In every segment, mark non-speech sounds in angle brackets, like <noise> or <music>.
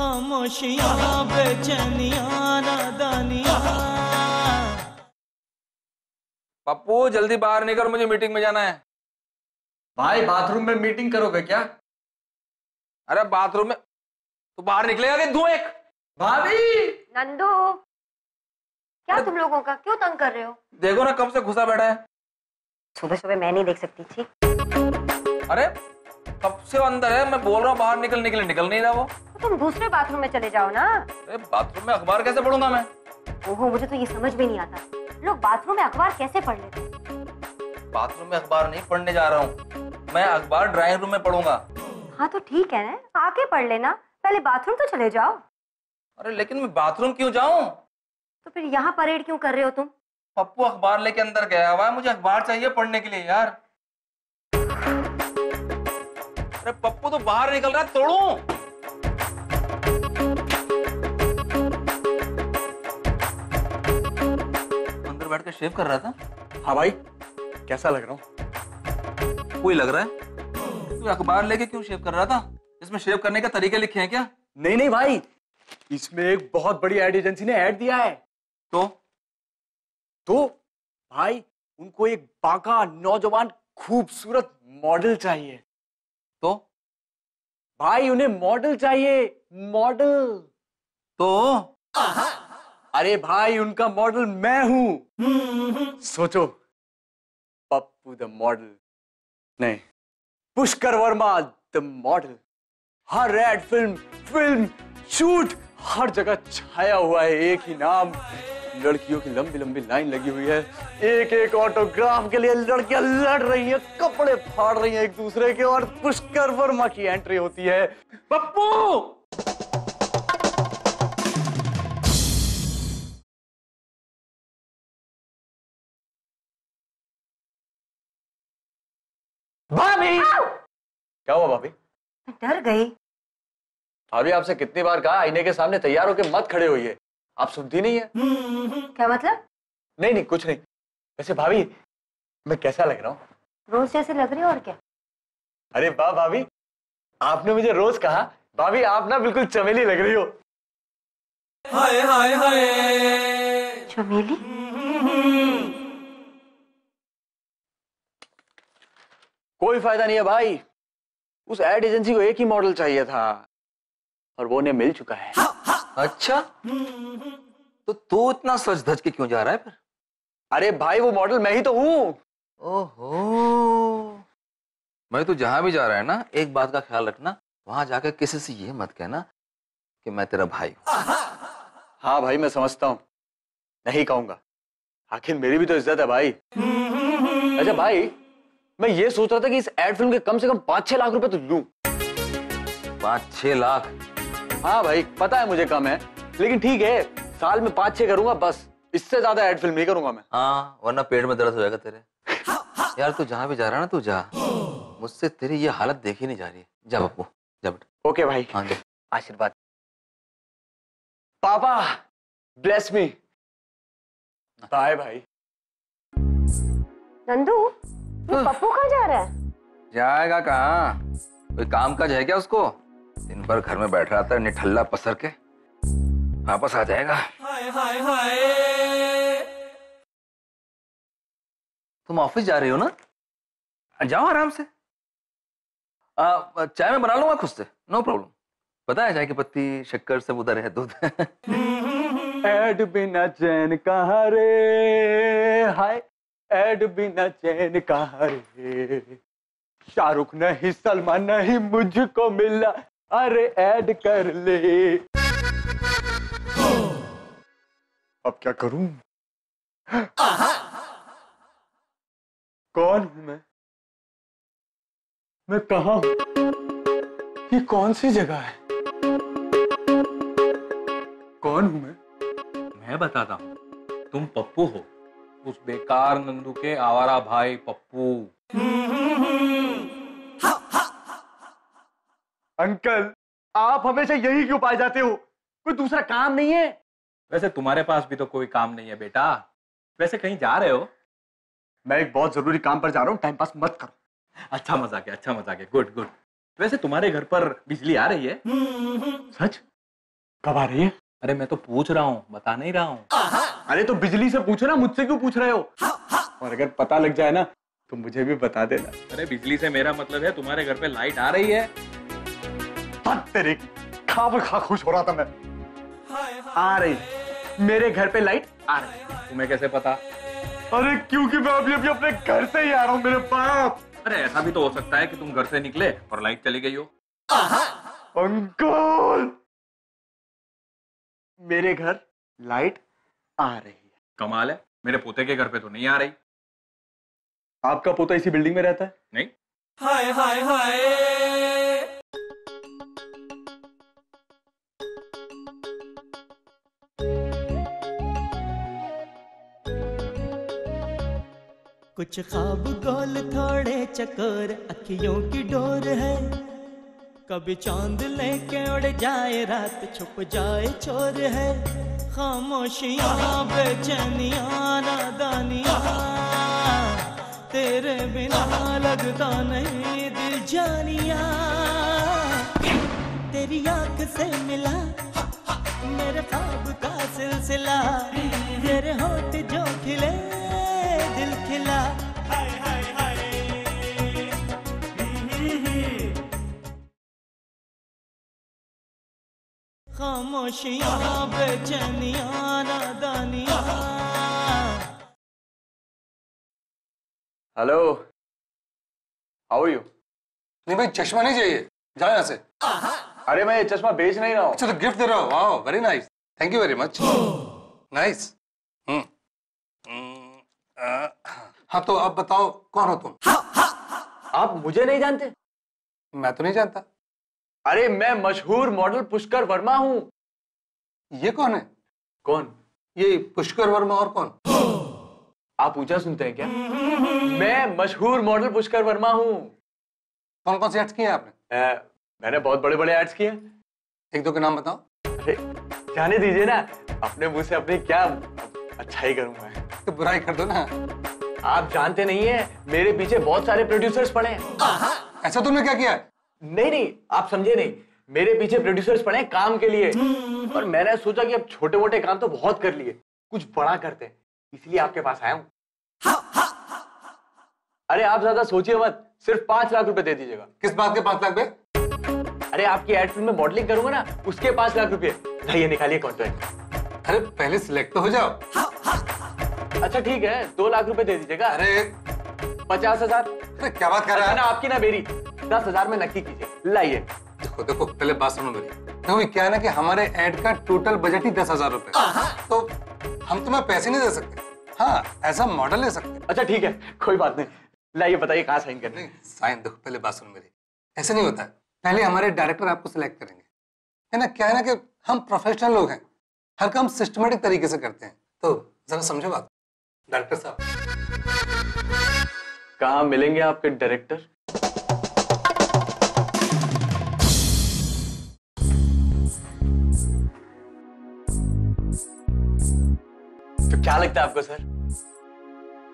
खामोशियाँ बेचैनियाँ नादानियाँ। पप्पू जल्दी बाहर निकल मुझे मीटिंग में जाना है। भाई बाथरूम में मीटिंग करोगे क्या? अरे बाथरूम में तू बाहर निकलेगा कि तू एक? भाभी! नंदू क्या तुम लोगों का? क्यों तंग कर रहे हो? देखो ना कब से घुसा बैठा है। सुबह सुबह मैं नहीं देख सकती थी अरे कब से अंदर है? मैं बोल रहा हूँ बाहर निकल निकल निकल नहीं रहा वो। तुम दूसरे बाथरूम में चले जाओ ना। अरे बाथरूम में अखबार कैसे पढ़ूँगा मैं? ओहो मुझे तो ये समझ में नहीं आता। लोग बाथरूम में अखबार कैसे पढ़ लेते? बाथरूम में अखबार नहीं पढ़ने जा रहा हूँ। मैं अखबार ड्राइंग रूम में पढ़ूँगा। हाँ तो ठीक है। ना आके पढ़ लेना। पहले बाथरूम तो चले जाओ। अरे लेकिन मैं बाथरूम क्यों जाऊँ? तो फिर यहाँ परेड क्यों कर रहे हो तुम? पप्पू अखबार लेके अंदर गया हुआ है मुझे अखबार चाहिए पढ़ने के लिए यार। अरे पप्पू तो बाहर निकल रहा है तोड़ू। बैठ के शेव कर रहा था। हाँ भाई कैसा लग रहा हूँ? कोई लग रहा है? तू अखबार लेके क्यों शेव कर रहा था? इसमें शेव करने के तरीके लिखे हैं क्या? नहीं नहीं भाई इसमें एक बहुत बड़ी एड एजेंसी ने ऐड दिया है। तो? तो भाई उनको एक बाका नौजवान खूबसूरत मॉडल चाहिए। तो? भाई उन्हें मॉडल चाहिए मॉडल तो? अरे भाई, उनका मॉडल मैं हूँ। सोचो। पप्पू द मॉडल नहीं। पुष्कर वर्मा द मॉडल हर रेड फ़िल्म फ़िल्म शूट हर जगह छाया हुआ है, एक ही नाम। लड़कियों की लंबी लंबी लाइन लगी हुई है। एक एक ऑटोग्राफ के लिए लड़कियाँ लड़ रही हैं, कपड़े फाड़ रही हैं एक दूसरे के और पुष्कर वर्मा की एंट्री होती है। पप्पू! भाभी। क्या हुआ भाभी? मैं डर गई। भाभी आपसे कितनी बार कहा आईने के सामने तैयार होकर मत खड़े होइए आप सुनती नहीं है। क्या मतलब? नहीं नहीं कुछ नहीं। वैसे भाभी मैं कैसा लग रहा हूँ? रोज जैसे लग रही हो और क्या? अरे वाह भाभी आपने मुझे रोज कहा। भाभी आप ना बिल्कुल चमेली लग रही हो। हाय हाय हाय चमेली? कोई फ़ायदा नहीं है भाई। उस एड एजेंसी को एक ही मॉडल चाहिए था। और वो उन्हें मिल चुका है। अच्छा? तो तू इतना सच धज के क्यों जा रहा है फिर? अरे भाई वो मॉडल मैं ही तो हूँ। ओहो। मैं तो जहाँ भी जा रहा है ना एक बात का ख्याल रखना वहाँ जाकर किसी से ये मत कहना कि मैं तेरा भाई हूँ। हाँ भाई मैं समझता हूँ। नहीं कहूँगा। आखिर मेरी भी तो इज़्ज़त है भाई। अच्छा भाई मैं ये सोच रहा था कि इस एड फ़िल्म के कम से कम पाँच छह लाख रुपए तो लूँ। पाँच छह लाख? हाँ भाई पता है मुझे कम है लेकिन ठीक है साल में पाँच छह करूँगा बस। इससे ज़्यादा एड फ़िल्म नहीं करूँगा मैं। हाँ वरना पेट में दर्द हो जाएगा तेरे। यार तू जहाँ भी जा रहा है ना तू जा। मुझसे तेरी ये हालत देखी नहीं जा रही है। जा बप्पू जा बेटा। ओके भाई। हाँ जा। आशीर्वाद। पापा ब्लेस मी बाय भाई। नंदू? ये पप्पू कहाँ जा रहा है? जाएगा कहाँ? कोई काम काज है क्या उसको? दिन भर घर में बैठ रहा था निठल्ला पसर के। वापस आ जाएगा। हाय हाय हाय। तुम ऑफ़िस जा रही हो ना? जाओ आराम से। आ, चाय मैं बना लूँगा खुद से नो प्रॉब्लम। पता है चाय की पत्ती शक्कर सब उधर है दूध। एड बिना चैन कहाँ रे? हाय। एड बिना चैन कहाँ रे? शाहरुख नहीं सलमान नहीं मुझको मिला। अरे ऐड कर ले। अब क्या करूँ? कौन हूँ मैं? मैं कहा हूँ? ये कौन सी जगह है? कौन हूँ मैं? मैं बताता हूँ तुम पप्पू हो। उस बेकार नंदू के आवारा भाई पप्पू। अंकल आप हमेशा यही क्यों पाए जाते हो? कोई दूसरा काम नहीं है? वैसे तुम्हारे पास भी तो कोई काम नहीं है बेटा। वैसे कहीं जा रहे हो? मैं एक बहुत ज़रूरी काम पर जा रहा हूँ टाइम पास मत करो। अच्छा मज़ाक है अच्छा मज़ाक है गुड गुड वैसे तुम्हारे घर पर बिजली आ रही है? सच? कब आ रही है? अरे मैं तो पूछ रहा हूँ बता नहीं रहा हूँ। अरे तो बिजली से पूछो ना मुझसे क्यों पूछ रहे हो? और अगर पता लग जाए ना तो मुझे भी बता देना। अरे बिजली से मेरा मतलब है तुम्हारे घर पे लाइट आ रही है। तेरे खा खा खुश हो रहा था मैं। आ रही मेरे घर पे लाइट आ रही तुम्हें कैसे पता? अरे क्योंकि मैं अभी अभी अपने घर से ही आ रहा हूँ मेरे बाप। अरे ऐसा भी तो हो सकता है कि तुम घर से निकले और लाइट चली गई हो। अंकुल! मेरे घर लाइट आ रही है। कमाल है। मेरे पोते के घर पे तो नहीं आ रही। आपका पोता इसी बिल्डिंग में रहता है? नहीं। हाय हाय हाय। कुछ खाब गोल थोड़े चकोर अखियों की डोर है। कभी चाँद लेके उड़ जाए रात छुप जाए चोर है। खामोशियाँ, बेचैनियाँ, नादानियाँ। तेरे बिना लगता नहीं दिल जानिया। तेरी आँख से मिला मेरे ख्वाब का सिलसिला। तेरे होठ जो खिले दिल खिला। खामोशियाँ बेचैनियाँ नादानियाँ। हेलो हाउ यू नहीं भाई चश्मा नहीं चाहिए। जाओ यहाँ से। अरे मैं ये चश्मा बेच नहीं रहा हूँ। अच्छा तो गिफ्ट दे रहा हूँ। Wow very nice thank you very much nice hmm हाँ तो अब बताओ कौन हो तुम? आप मुझे नहीं जानते? मैं तो नहीं जानता। अरे मैं मशहूर मॉडल पुष्कर वर्मा हूँ। ये कौन है? कौन? ये पुष्कर वर्मा और कौन? आप ऊँचा सुनते हैं क्या? मैं मशहूर मॉडल पुष्कर वर्मा हूँ। कौन कौन से एक्ट किए आपने? अ, मैंने बहुत बड़े बड़े एड्स किए एक दो के नाम बताओ। अरे जाने दीजिए ना अपने मुँह से अपनी क्या अच्छा ही करूँगा तो बुराई कर दो ना। आप जानते नहीं है मेरे पीछे बहुत सारे प्रोड्यूसर्स पड़े हैं। ऐसा तुमने क्या किया? है नहीं नहीं आप समझे नहीं। मेरे पीछे प्रोड्यूसर्स पड़े हैं काम के लिए। और मैंने सोचा कि अब छोटे मोटे काम तो बहुत कर लिए। कुछ बड़ा करते हैं इसलिए आपके पास आया हूँ। अरे आप ज़्यादा सोचिए मत। सिर्फ़ पाँच लाख रुपए दे दीजिएगा। किस बात के पाँच लाख बे अरे आपकी एड फ़िल्म में मॉडलिंग करूँगा ना उसके पाँच लाख रुपए। लाइए निकालिए कॉन्ट्रैक्ट अरे पहले सिलेक्ट तो हो जाओ। अच्छा ठीक है दो लाख रुपए दे दीजिएगा। अरे। पचास हज़ार। <laughs> क्या बात कर रहा अच्छा ना है आपकी ना मेरी दस हज़ार में नक्की कीजिए। लाइए। देखो देखो पहले बात सुनो मेरी। देखो ये क्या है ना कि हमारे एड का टोटल बजट ही दस हज़ार रुपए तो हम तुम्हें पैसे नहीं दे सकते। हाँ ऐसा मॉडल ले सकते अच्छा ठीक है कोई बात नहीं। लाइए बताइए कहाँ साइन करने साइन देखो पहले बात सुनो मेरी। ऐसे नहीं होता। पहले हमारे डायरेक्टर आपको सिलेक्ट करेंगे। है ना क्या है ना कि हम प्रोफेशनल लोग हैं। हर काम सिस्टमेटिक तरीके से करते हैं। तो जरा समझो बात। डायरेक्टर साहब। कहाँ मिलेंगे आपके डायरेक्टर तो क्या लगता है आपको सर?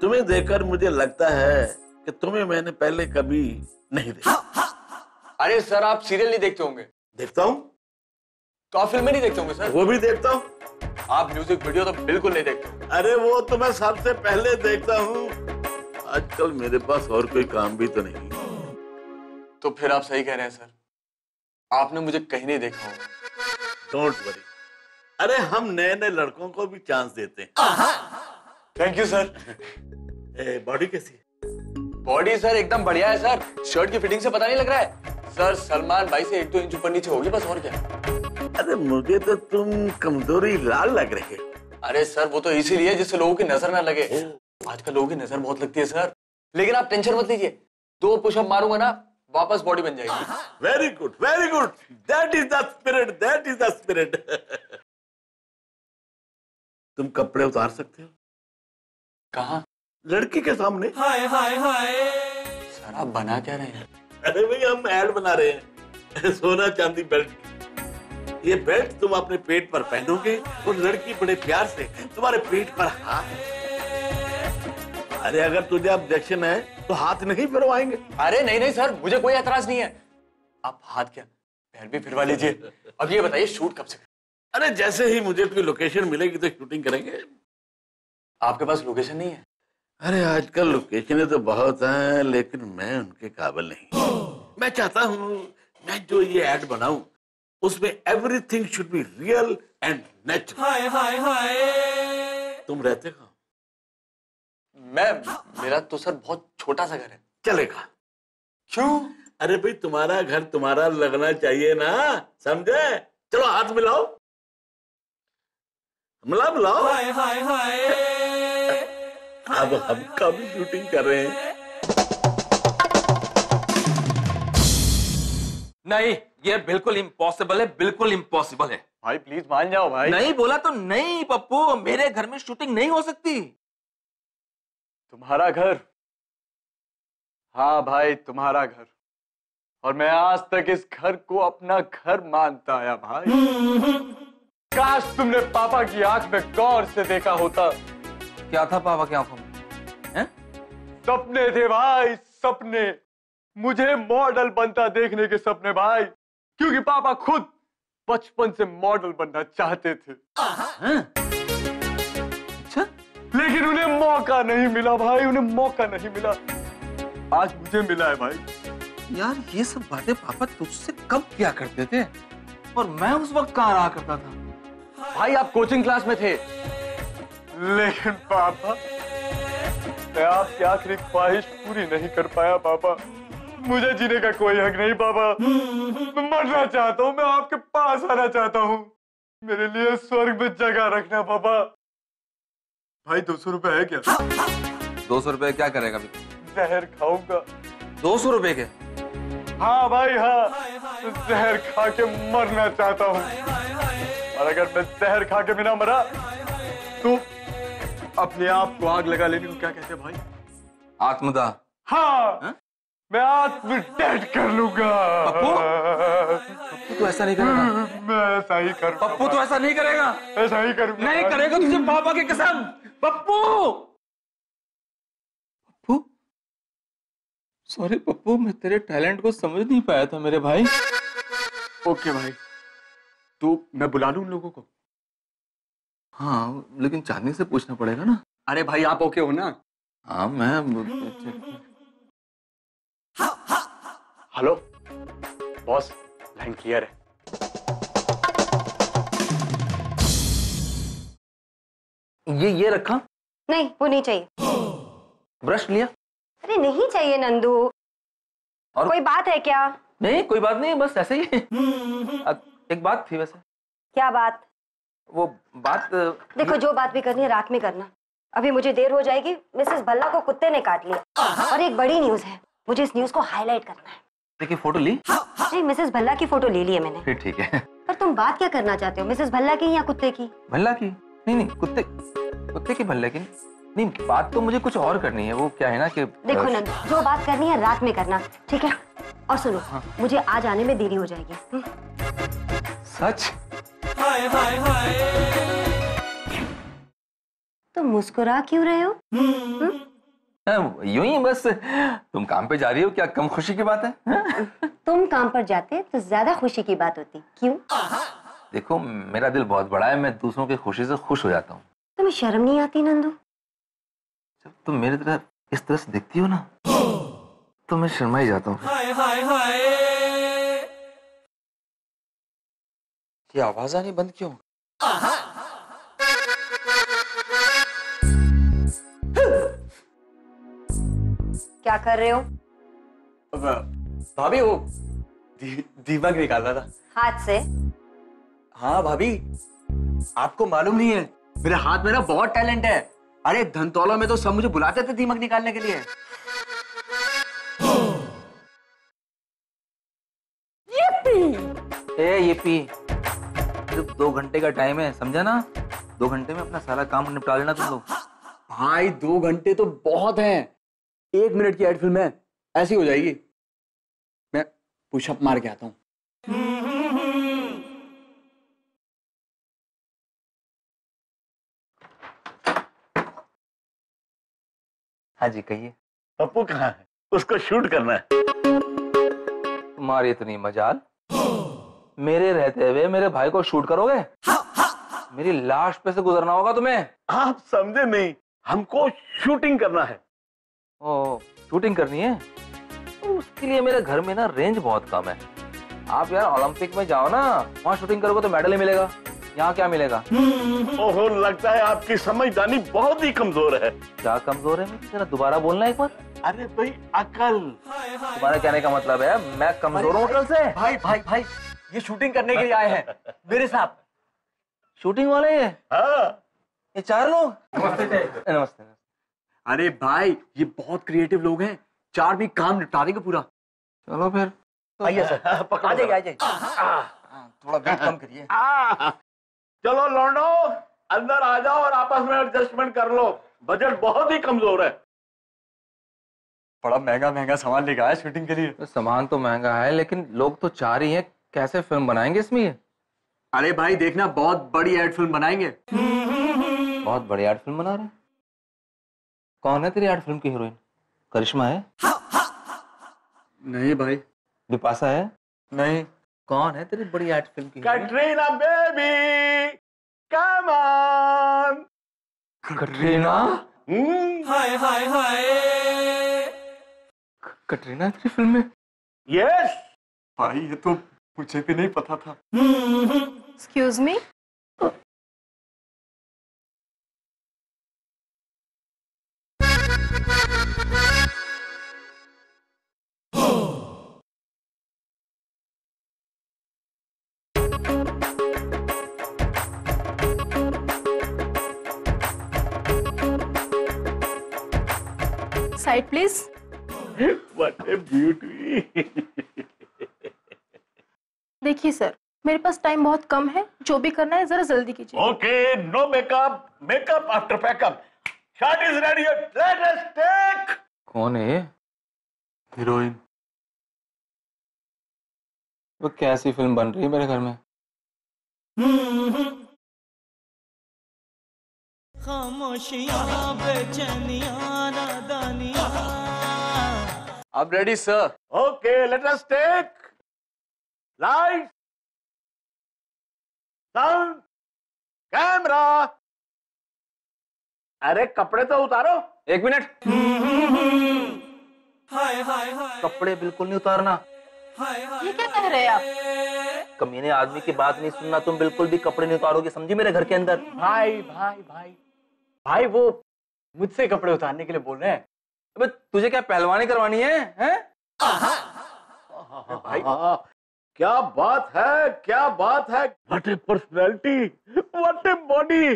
तुम्हें देखकर मुझे लगता है कि तुम्हें मैंने पहले कभी नहीं देखा। अरे सर आप सीरियल नहीं देखते होंगे। देखता हूँ। तो आप फ़िल्में नहीं देखते होंगे सर। वो भी देखता हूँ। आप म्यूज़िक वीडियो तो बिल्कुल नहीं देखते। अरे वो तो मैं सबसे पहले देखता हूँ। आजकल मेरे पास और कोई काम भी तो नहीं। तो फिर आप सही कह रहे हैं सर। आपने मुझे कहीं नहीं देखा होगा। डोंट वरी अरे हम नए नए लड़कों को भी चांस देते हैं। थैंक यू सर बॉडी कैसी है? बॉडी सर एकदम बढ़िया है सर शर्ट की फिटिंग से पता नहीं लग रहा है। सर सलमान भाई से एक दो इंच ऊपर नीचे होगी बस और क्या? अरे मुझे तो तुम कमज़ोरी लाल लग रही है। अरे सर वो तो इसीलिए जिससे लोगों की नज़र ना लगे। आजकल लोगों की नज़र बहुत लगती है सर। लेकिन आप टेंशन मत लीजिए। दो पुशअप मारूँगा ना वापस बॉडी बन जाएगी। Very good very good that is the spirit that is the spirit तुम कपड़े उतार सकते हो। कहा? लड़की के सामने। हाय हाय हाय। सर आप बना क्या रहे हैं? अरे भाई हम एड बना रहे हैं। <laughs> सोना चांदी बेल्ट ये बेल्ट तुम अपने पेट पर पहनोगे और लड़की बड़े प्यार से तुम्हारे पेट पर हाथ अरे अगर तुझे ऑब्जेक्शन है तो हाथ नहीं फिरवाएँगे। अरे नहीं नहीं सर मुझे कोई एतराज़ नहीं है। आप हाथ क्या? पैर भी फिरवा लीजिए। अब ये बताइए शूट कब से? अरे जैसे ही मुझे कोई लोकेशन मिलेगी तो शूटिंग करेंगे। आपके पास लोकेशन नहीं है? अरे आजकल लोकेशन तो बहुत हैं लेकिन मैं उनके काबिल नहीं। मैं चाहता हूँ मैं जो ये एड बनाऊँ उसमें everything should be real and natural hi hi hi. तुम रहते कहाँ? मैं मेरा तो सर बहुत छोटा सा घर है। चलेगा। क्यों? अरे भाई तुम्हारा घर तुम्हारा लगना चाहिए ना समझे? चलो हाथ मिलाओ। मिला मिलाओ। हाय हाय हाय। अब हम कब शूटिंग कर रहे हैं? नहीं ये बिल्कुल इम्पॉसिबल है बिल्कुल इम्पॉसिबल है। भाई प्लीज़ मान जाओ भाई। नहीं बोला तो नहीं पप्पू। मेरे घर में शूटिंग नहीं हो सकती। तुम्हारा घर। हाँ भाई तुम्हारा घर। और मैं आज तक इस घर को अपना घर मानता आया भाई। काश तुमने पापा की आँख में गौर से देखा होता। क्या था पापा की आँखों में? हैं? सपने थे भाई सपने। मुझे मॉडल बनता देखने के सपने भाई। क्योंकि पापा खुद बचपन से मॉडल बनना चाहते थे। लेकिन उन्हें मौका नहीं मिला भाई उन्हें मौका नहीं मिला। आज मुझे मिला है भाई। यार ये सब बातें पापा तुझसे कब किया करते थे? और मैं उस वक्त कहाँ रहा करता था? भाई आप कोचिंग क्लास में थे। लेकिन पापा मैं आपकी आखिरी ख्वाहिश पूरी नहीं कर पाया पापा। मुझे जीने का कोई हक नहीं पापा। मैं मरना चाहता हूँ मैं आपके पास आना चाहता हूँ। मेरे लिए स्वर्ग में जगह रखना पापा। भाई दो सौ रुपए है क्या? दो सौ रुपए क्या करेगा अभी? जहर खाऊँगा। दो सौ रुपए के? हाँ भाई हाँ। जहर खा के मरना चाहता हूँ। और अगर मैं जहर खा के बिना मरा तो अपने आप को आग लगा लेने को क्या कहते हैं भाई? आत्मदा। हाँ। हाँ? मैं आत्म डेड कर लूँगा। पप्पू? तू ऐसा नहीं करेगा। मैं ऐसा ही करूँगा पप्पू तू ऐसा नहीं करेगा। ऐसा ही करूँगा। नहीं करेगा तुझे पापा की कसम। पप्पू! पप्पू? सॉरी पप्पू मैं तेरे टैलेंट को समझ नहीं पाया था मेरे भाई। ओके भाई। तो मैं बुला लू उन लोगों को? हाँ लेकिन चांदनी से पूछना पड़ेगा ना। अरे भाई आप ओके हो ना? हाँ मैं हेलो बॉस लाइन क्लियर है। ये ये रखा? नहीं वो नहीं चाहिए। ब्रश लिया? अरे नहीं चाहिए नंदू। और- कोई बात है क्या? नहीं कोई बात नहीं बस ऐसे ही। <laughs> एक बात थी वैसे। क्या बात? वो बात देखो जो बात भी करनी है रात में करना। अभी मुझे देर हो जाएगी मिसेस भल्ला को कुत्ते ने काट लिया। और एक बड़ी न्यूज़ है मुझे इस न्यूज़ को हाईलाइट करना है। देखिए फ़ोटो ली। नहीं मिसेस भल्ला की फ़ोटो ले ली है मैंने। फिर ठीक है। पर तुम बात क्या करना चाहते हो मिसेस भल्ला की या कुत्ते की? भल्ला की। नहीं नहीं कुत्ते कुत्ते की भल्ले की नहीं। बात तो मुझे कुछ और करनी है। वो क्या है ना कि देखो नंदू जो बात करनी है रात में करना ठीक है? और सुनो हाँ। मुझे आज आने में देरी हो जाएगी हम्म? सच? हाय हाय हाय। तो मुस्कुरा क्यों रहे हो? हाँ, यूँ ही बस तुम काम पे जा रही हो क्या कम खुशी की बात है? हाँ? तुम काम पर जाते तो ज़्यादा खुशी की बात होती क्यों? देखो मेरा दिल बहुत बड़ा है मैं दूसरों की खुशी से खुश हो जाता हूँ। तुम्हें शर्म नहीं आती नंदू? जब तुम मेरी तरह इस तरह से दिखती हो ना तो मैं शर्मा ही जाता हूँ हाय हाय हाय। ये आवाज़ आनी बंद क्यों? क्या कर रहे हो? भाभी वो दी, दीमक निकाल रहा था। हाथ से? हाँ भाभी। आपको मालूम नहीं है मेरे हाथ में ना बहुत टैलेंट है। अरे धनतौला में तो सब मुझे बुलाते थे दीमक निकालने के लिए। ए ये पी सिर्फ़ दो घंटे का टाइम है समझा ना? दो घंटे में अपना सारा काम निपटा लेना तुम लोग। भाई दो घंटे तो बहुत हैं। एक मिनट की एड फ़िल्म है ऐसी हो जाएगी। मैं पुशअप मार के आता हूँ। हाँ जी कहिए। पप्पू कहाँ है? उसको शूट करना है। तुम्हारी इतनी मजाल। मेरे रहते हुए मेरे भाई को शूट करोगे? मेरी लाश पे से गुजरना होगा तुम्हें। आप समझे नहीं हमको शूटिंग करना है। ओ शूटिंग करनी है? तो उसके लिए मेरे घर में ना रेंज बहुत कम है। आप यार ओलंपिक में जाओ ना वहाँ शूटिंग करोगे तो मेडल ही मिलेगा। यहाँ क्या मिलेगा? ओहो लगता है आपकी समझदारी बहुत ही कमज़ोर है। क्या कमज़ोर है? जरा दोबारा बोलना एक बार। अरे भाई अकल। तुम्हारे कहने का मतलब है मैं कमज़ोर हूँ अकल से? भाई भाई भाई ये शूटिंग करने के लिए आए हैं। मेरे साथ शूटिंग वाले ये हाँ। ये चार लोग? नमस्ते नमस्ते अरे भाई ये बहुत क्रिएटिव लोग हैं। चार भी काम निपटा देंगे पूरा। चलो फिर। आइए सर। आ जाइए आ जाइए। थोड़ा वेट कम करिए। आ, चलो लौंडो अंदर आ जाओ और आपस में एडजस्टमेंट कर लो। बजट बहुत ही कमज़ोर है। बड़ा महँगा महँगा सामान लेके आया शूटिंग के लिए। तो सामान तो महँगा है लेकिन लोग तो चार ही हैं कैसे फ़िल्म बनाएँगे इसमें ये? अरे भाई देखना बहुत बड़ी एड फ़िल्म बनाएँगे। बहुत बढ़िया आर्ट फ़िल्म बना रहे कौन है तेरी आर्ट फ़िल्म की हीरोइन करिश्मा है? नहीं भाई। बिपाशा है? नहीं। कौन है तेरी बड़ी आर्ट फ़िल्म की Katrina baby! Come on! Katrina hi hi hi Katrina तेरी फ़िल्म में यस भाई ये तो मुझे भी नहीं पता था। Excuse me side please what a beauty देखिए सर मेरे पास टाइम बहुत कम है। जो भी करना है जरा जल्दी कीजिए। Okay no makeup makeup after packup shot is ready let us take कौन है ये? हीरोइन वो कैसी फ़िल्म बन रही है मेरे घर में? खामोशियाँ बेचैनियाँ नादानियाँ। अब ready sir okay let us take light sound camera अरे कपड़े तो उतारो। एक मिनट। हाय हाय हाय। कपड़े बिल्कुल नहीं उतारना। ये क्या कह रहे हैं आप? कमीने आदमी की बात नहीं सुनना तुम बिल्कुल भी कपड़े नहीं उतारोगे समझी मेरे घर के अंदर? भाई भाई भाई। भाई वो मुझसे कपड़े उतारने के लिए बोल रहे हैं। अबे तुझे क्या पहलवानी करवानी है हैं? भाई क्या बात है क्या बात है। What a personality what a body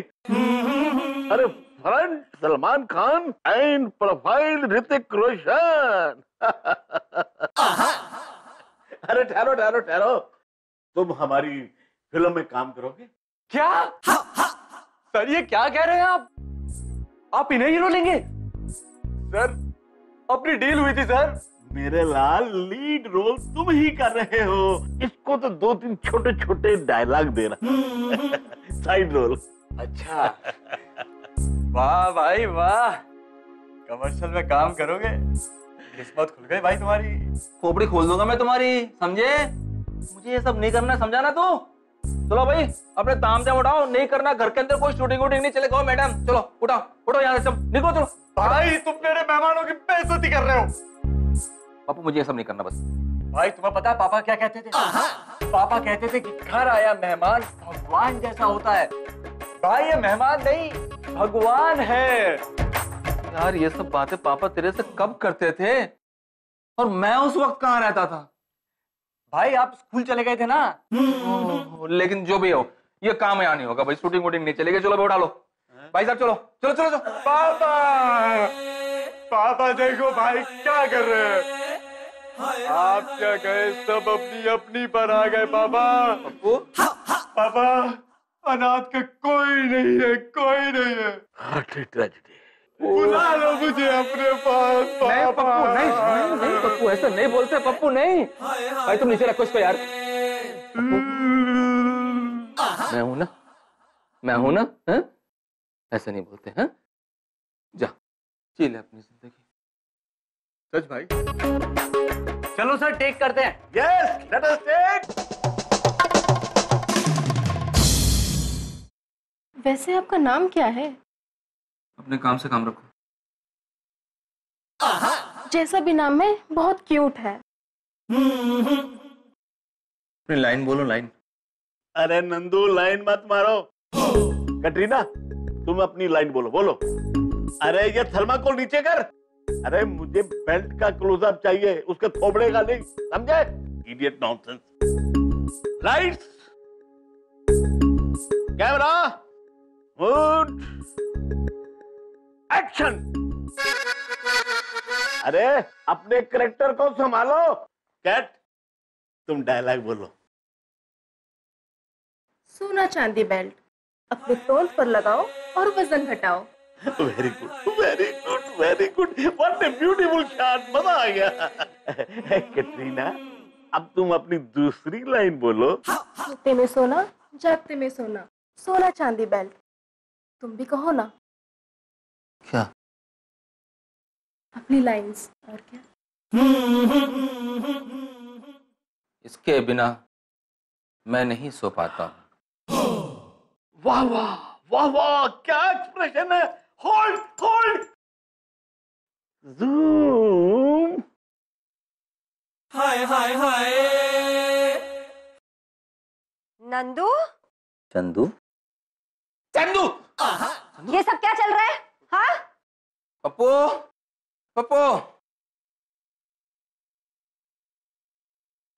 अरे front Salman Khan and profile Hrithik Roshan. अरे ठहरो ठहरो ठहरो। तुम हमारी फ़िल्म में काम करोगे? क्या? सर ये क्या कह रहे हैं आप? आप इन्हें हीरो लेंगे सर अपनी डील हुई थी सर। मेरे लाल लीड रोल तुम ही कर रहे हो। इसको तो दो तीन छोटे छोटे डायलॉग देना। <laughs> Side role. अच्छा। वाह भाई वाह। कमर्शियल में काम करोगे? किस्मत खुल गई भाई तुम्हारी। खोपड़ी खोल दूँगा मैं तुम्हारी समझे? मुझे ये सब नहीं करना समझा ना तू? चलो भाई अपने ताम जाम उठाओ नहीं करना घर के अंदर कोई शूटिंग वूटिंग नहीं चलेगा। मैडम चलो उठाओ उठो यहाँ से सब निकलो चलो। भाई तुम मेरे मेहमानों की बेइज्जती कर रहे हो। पापू मुझे ये सब नहीं करना बस। भाई तुम्हें पता है पापा क्या कहते थे? पापा कहते थे कि घर आया मेहमान भगवान जैसा होता है। भाई ये मेहमान नहीं भगवान है। यार ये सब बातें पापा तेरे से कब करते थे? और मैं उस वक्त कहाँ रहता था? भाई आप स्कूल चले गए थे ना? लेकिन जो भी हो ये काम यहाँ नहीं होगा भाई शूटिंग वूटिंग नहीं चलेगी। चलो भाई उठा लो। भाई साहब चलो चलो चलो चलो। पापा! पापा देखो भाई क्या कर रहे हैं? आप क्या गए सब अपनी अपनी पर आ गए पापा। पापा अनाथ का कोई नहीं है कोई नहीं है। ट्रेजेडी बुला लो मुझे अपने पास नहीं पप्पू नहीं नहीं नहीं पप्पू ऐसे नहीं बोलते पप्पू नहीं। भाई तुम नीचे रखो इसको यार। हम्म। मैं हूँ ना? मैं हूँ ना? है? ऐसे नहीं बोलते हैं? जा जी ले अपनी ज़िंदगी। सच भाई। चलो सर टेक करते हैं। यस लेट अस टेक वैसे आपका नाम क्या है? अपने काम से काम रखो। जैसा भी नाम है बहुत क्यूट है। अपनी लाइन बोलो लाइन अरे नंदू लाइन मत मारो। कटरीना तुम अपनी लाइन बोलो बोलो। अरे ये थर्माकोल नीचे कर। अरे मुझे बेल्ट का क्लोजअप चाहिए उसके थोबड़े का नहीं समझे? Idiot nonsense lights camera mood action. अरे अपने करेक्टर को संभालो। कैट तुम डायलॉग बोलो। सोना चांदी बेल्ट अपने तोल पर लगाओ और वज़न घटाओ। Very good very good very good what a beautiful shot मज़ा आ गया। <laughs> कैटरीना अब तुम अपनी दूसरी लाइन बोलो। सोते में सोना जागते में सोना। सोना चांदी बेल्ट तुम भी कहो ना। क्या? अपनी लाइंस और क्या? इसके बिना मैं नहीं सो पाता हूँ। वाह वाह वाह वाह क्या एक्सप्रेशन है? Hold hold zoom hi hi hi Nandu? Chandu? Chandu! ये सब क्या चल रहा है हाँ? पप्पू पप्पू।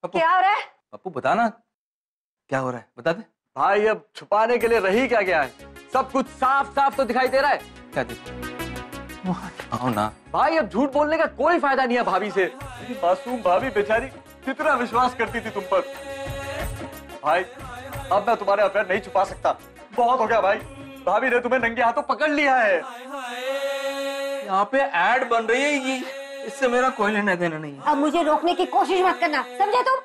पप्पू। क्या हो रहा है? पप्पू बता ना क्या हो रहा है? बता दे। भाई अब छुपाने के लिए रही क्या गया है? सब कुछ साफ़ साफ़ तो दिखाई दे रहा है। क्या दे? वो हटाओ ना। भाई अब झूठ बोलने का कोई फ़ायदा नहीं है भाभी से। मासूम भाभी बेचारी कितना विश्वास करती थी तुम पर। भाई अब मैं तुम्हारे अफेयर नहीं छुपा सकता। बहुत हो गया भाई। भाभी ने तुम्हें नंगे हाथों पकड़ लिया है। यहाँ पे एड बन रही है ये। इससे मेरा कोई लेना देना नहीं अब मुझे रोकने की कोशिश मत करना समझे तुम?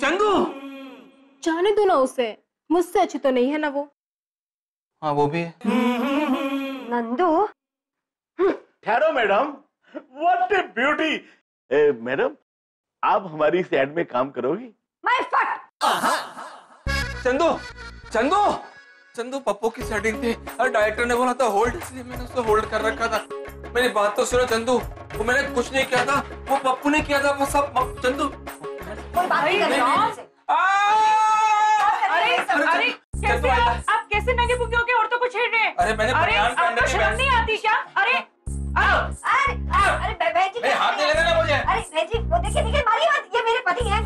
चंदू जाने दो ना उसे। मुझसे अच्छी तो नहीं है ना वो। हाँ वो भी है। नंदू? ठहरो madam. What a beauty madam आप हमारी इस एड में काम करोगी? मैं फट! चंदू! चंदू! चंदू पप्पू की सेटिंग थी और डायरेक्टर ने बोला था होल्ड इसलिए मैंने उसको होल्ड कर रखा था। मेरी बात तो सुनो चंदू। वो मैंने कुछ नहीं किया था। वो पप्पू ने किया था वो सब चंदू। कोई बात नहीं कर रहा हूँ आपसे। अरे अरे कैसे आप आप कैसे नंगे पुगे होके औरतों को छेड़ रहे हैं अरे मैंने अरे आपको की शर्म नहीं आती क्या? अरे अरे अरे अरे बह- बहन जी हाथ नहीं लगाना मुझे। अरे बहन जी वो देखिए देखिए मारिए मत ये मेरे पति हैं